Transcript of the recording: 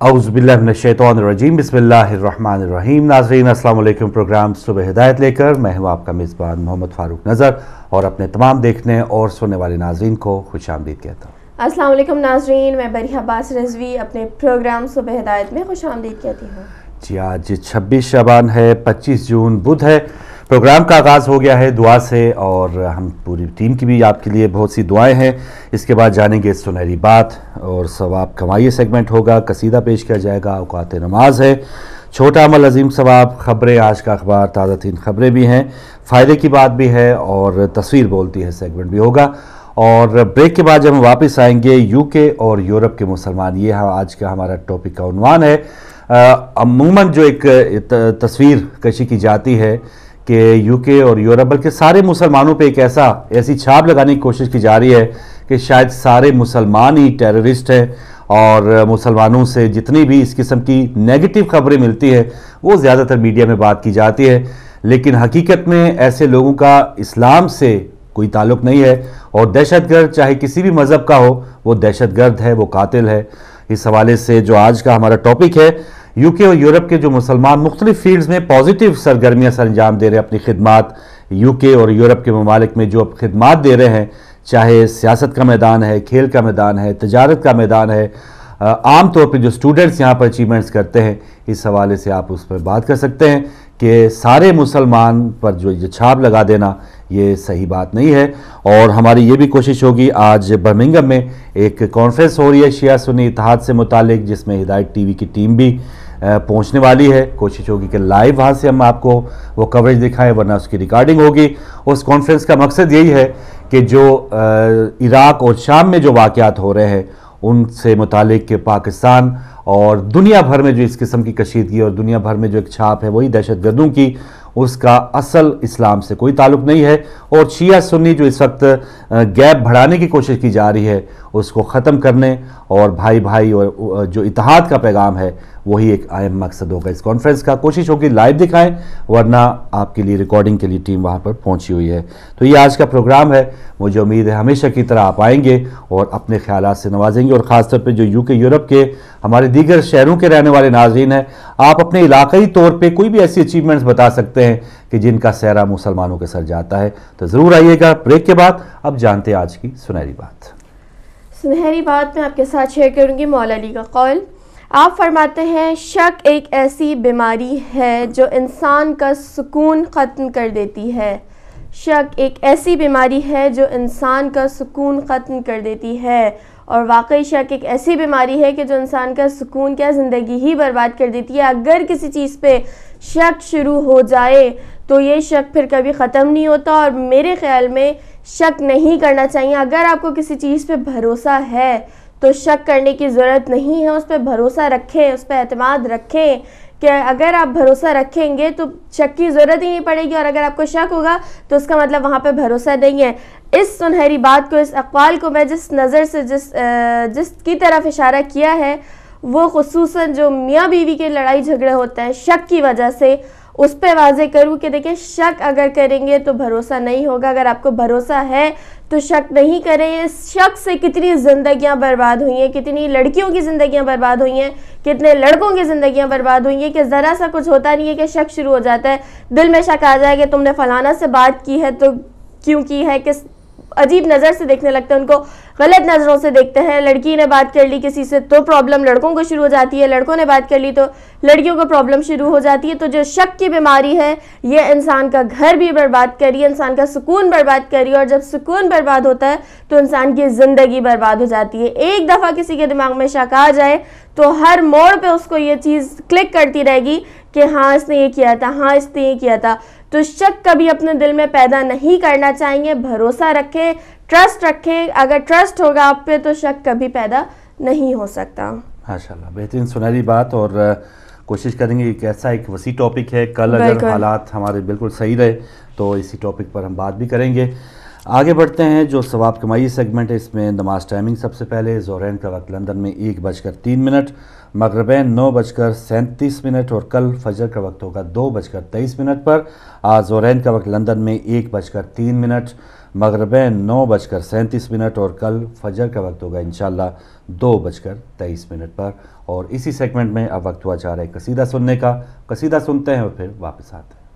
اعوذ باللہ من الشیطان الرجیم بسم اللہ الرحمن الرحیم. ناظرین اسلام علیکم. پروگرام صبح ہدایت لے کر میں ہوں آپ کا مذبان محمد فاروق نظر اور اپنے تمام دیکھنے اور سننے والے ناظرین کو خوش آمدید کہتا ہوں۔ اسلام علیکم ناظرین میں بری عباس رزوی اپنے پروگرام صبح ہدایت میں خوش آمدید کہتی ہوں۔ جی آج چھبیس شبان ہے پچیس جون بدھ ہے۔ پروگرام کا آغاز ہو گیا ہے دعا سے اور ہم پوری ٹیم کی بھی آپ کے لیے بہت سی دعائیں ہیں۔ اس کے بعد جانیں گے سنہری بات اور ثواب کمائیے سیگمنٹ ہوگا، قصیدہ پیش کیا جائے گا، اوقات نماز ہے۔ چھوٹا عمل عظیم ثواب، خبریں، آج کا اخبار، تازہ تین خبریں بھی ہیں۔ فائدے کی بات بھی ہے اور تصویر بولتی ہے سیگمنٹ بھی ہوگا۔ اور بریک کے بعد جب ہم واپس آئیں گے یو کے اور یورپ کے مسلمان، یہ ہاں آج کا ہمارا ٹاپک کا عنوان ہے۔ عموماً جو ایک تصویر کشی کی جاتی ہے کہ یو کے اور یورپ، بلکہ سارے مسلمانوں پہ ایک ایسا، ایسی چھاپ لگانے کی کوشش کی جا رہی ہے کہ شاید سارے مسلمان ہی ٹیررسٹ ہیں اور مسلمانوں سے جتنی بھی اس قسم کی نیگٹیو خبریں ملتی ہیں، وہ زیادہ تر میڈیا میں بات کی جاتی ہے۔ لیکن حقیقت میں ایسے لوگوں کا اسلام سے کوئی تعلق نہیں ہے اور دہشت گرد چاہے کسی بھی مذہب کا ہو، وہ دہشت گرد ہے، وہ قاتل ہے۔ اس حوالے سے جو آج کا ہمارا ٹاپک ہے یو کے اور یورپ کے جو مسلمان مختلف فیلڈز میں پازیٹیو سرگرمیاں سر انجام دے رہے ہیں اپنی خدمات یو کے اور یورپ کے ممالک میں جو خدمات دے رہے ہیں، چاہے سیاست کا میدان ہے، کھیل کا میدان ہے، تجارت کا میدان ہے عام طور پہ جو اسٹوڈنٹس یہاں پر اچیومنٹس کرتے ہیں، اس حوالے سے آپ اس پر بات کر سکتے ہیں کہ سارے مسلمان پر جو یہ چھاپ لگا دینا، یہ صحیح بات نہیں ہے۔ اور ہماری یہ بھی کوشش ہوگی، آج برمنگم میں ایک کانفرنس ہو رہی ہے شیعہ سنی اتحاد سے متعلق، جس میں ہدایت ٹی وی کی ٹیم بھی پہنچنے والی ہے۔ کوشش ہوگی کہ لائیو وہاں سے ہم آپ کو وہ کوریج دکھائیں، ورنہ اس کی ریکارڈنگ ہوگی۔ اس کانفرنس کا مقصد یہی ہے کہ جو عراق اور شام میں جو واقعات ہو رہے ہیں، ان سے متعلق کہ پاکستان اور دنیا بھر میں جو اس قسم کی کشیدگی اور دنیا بھر میں جو ایک چھاپ ہے، وہی دہشت گردوں کی، اس کا اصل اسلام سے کوئی تعلق نہیں ہے۔ اور شیعہ سنی جو اس وقت گیپ بڑھانے کی کوشش کی جا رہی ہے اس کو ختم کرنے اور بھائی بھائی اور جو اتحاد کا پیغام ہے، وہی ایک اہم مقصد ہوگا۔ اس کانفرنس کا کوشش ہوگی لائیو دکھائیں، ورنہ آپ کے لیے ریکارڈنگ کے لیے ٹیم وہاں پر پہنچی ہوئی ہے۔ تو یہ آج کا پروگرام ہے۔ مجھے امید ہے ہمیشہ کی طرح آپ آئیں گے اور اپنے خیالات سے نوازیں گے۔ اور خاص طور پہ جو یو کے یورپ کے ہمارے دیگر شہروں کے رہنے والے ناظرین ہیں، آپ اپنے علاقائی طور پہ کوئی بھی ایسی اچیومنٹس بتا سکتے ہیں کہ جن کا سہرا مسلمانوں کے سر جاتا ہے۔ تو ضرور آئیے گا۔ بریک کے بعد اب جانتے ہیں آج کی سنہری بات۔ سنہری بات میں آپ کے ساتھ شیئر کروں گی مولا علی کا قول۔ آپ فرماتے ہیں، شک ایک ایسی بیماری ہے جو انسان کا سکون ختم کر دیتی ہے۔ شک ایک ایسی بیماری ہے جو انسان کا سکون ختم کر دیتی ہے۔ اور واقعی شک ایک ایسی بیماری ہے کہ جو انسان کا سکون کیا زندگی ہی برباد کر دیتی ہے۔ اگر کسی چیز پہ شک شروع ہو جائے تو یہ شک پھر کبھی ختم نہیں ہوتا اور میرے خیال میں شک نہیں کرنا چاہیے۔ اگر آپ کو کسی چیز پہ بھروسہ ہے تو شک کرنے کی ضرورت نہیں ہے، اس پہ بھروسہ رکھیں، اس پہ اعتماد رکھیں۔ کہ اگر آپ بھروسہ رکھیں گے تو شک کی ضرورت ہی نہیں پڑے گی اور اگر آپ کو شک ہوگا تو اس کا مطلب وہاں پہ بھروسہ نہیں ہے۔ اس سنہری بات کو، اس اقوال کو میں جس نظر سے، جس جس کی طرف اشارہ کیا ہے، وہ خصوصاً جو میاں بیوی کے لڑائی جھگڑے ہوتے ہیں، شک کی وجہ سے اس پہ واضح کروں کہ دیکھیں، شک اگر کریں گے تو بھروسہ نہیں ہوگا۔ اگر آپ کو بھروسہ ہے تو شک نہیں کریں اس شک سے کتنی زندگیاں برباد ہوئی ہیں، کتنی لڑکیوں کی زندگیاں برباد ہوئی ہیں، کتنے لڑکوں کی زندگیاں برباد ہوئی ہیں کہ ذرا سا کچھ ہوتا نہیں ہے کہ شک شروع ہو جاتا ہے۔ دل میں شک آ جائے کہ تم نے فلانا سے بات کی ہے تو کیوں کی ہے، کس عجیب نظر سے دیکھنے لگتے ہیں، ان کو غلط نظروں سے دیکھتے ہیں۔ لڑکی نے بات کر لی، کسی سے تو پرابلم لڑکوں کو شروع ہو جاتی ہے۔ لڑکوں نے بات کر لی تو لڑکیوں کو پرابلم شروع ہو جاتی ہے۔ تو جو شک کی بیماری ہے، یہ انسان کا گھر بھی برباد کری انسان کا سکون برباد کری اور جب سکون برباد ہوتا ہے، تو انسان کی زندگی برباد ہو جاتی ہے۔ ایک دفعہ کسی کے دماغ میں شک آ جائے، تو ہر موڑ پہ اس کو یہ چیز کلک کرتی رہے گی کہ ہاں اس نے یہ کیا تھا ہاں اس نے یہ کیا تھا۔ تو شک کبھی اپنے دل میں پیدا نہیں کرنا چاہیں گے بھروسہ رکھیں ٹرسٹ رکھیں۔ اگر ٹرسٹ ہوگا آپ پہ تو شک کبھی پیدا نہیں ہو سکتا۔ ماشاء اللہ بہترین سنہری بات اور کوشش کریں گے کہ ایسا ایک وسیع ٹاپک ہے۔ کل اگر حالات ہمارے بالکل صحیح رہے تو اسی ٹاپک پر ہم بات بھی کریں گے۔ آگے بڑھتے ہیں جو ثواب کمائی سیگمنٹ ہے، اس میں نماز ٹائمنگ سب سے پہلے، زہرین کا وقت لندن میں ایک بج کر تین منٹ، مغربین نو بج کر سینتیس منٹ اور کل فجر کا وقت ہوگا دو بج کر تیئیس منٹ پر۔ آج زہرین کا وقت لندن میں ایک بج کر تین منٹ، مغربین نو بج کر سینتیس منٹ اور کل فجر کا وقت ہوگا انشاءاللہ دو بج کر تیئیس منٹ پر۔ اور اسی سیگمنٹ میں اب وقت ہوا جا رہا ہے قصیدہ سننے کا۔ قصیدہ سنتے ہیں اور پھر واپس آتے ہیں۔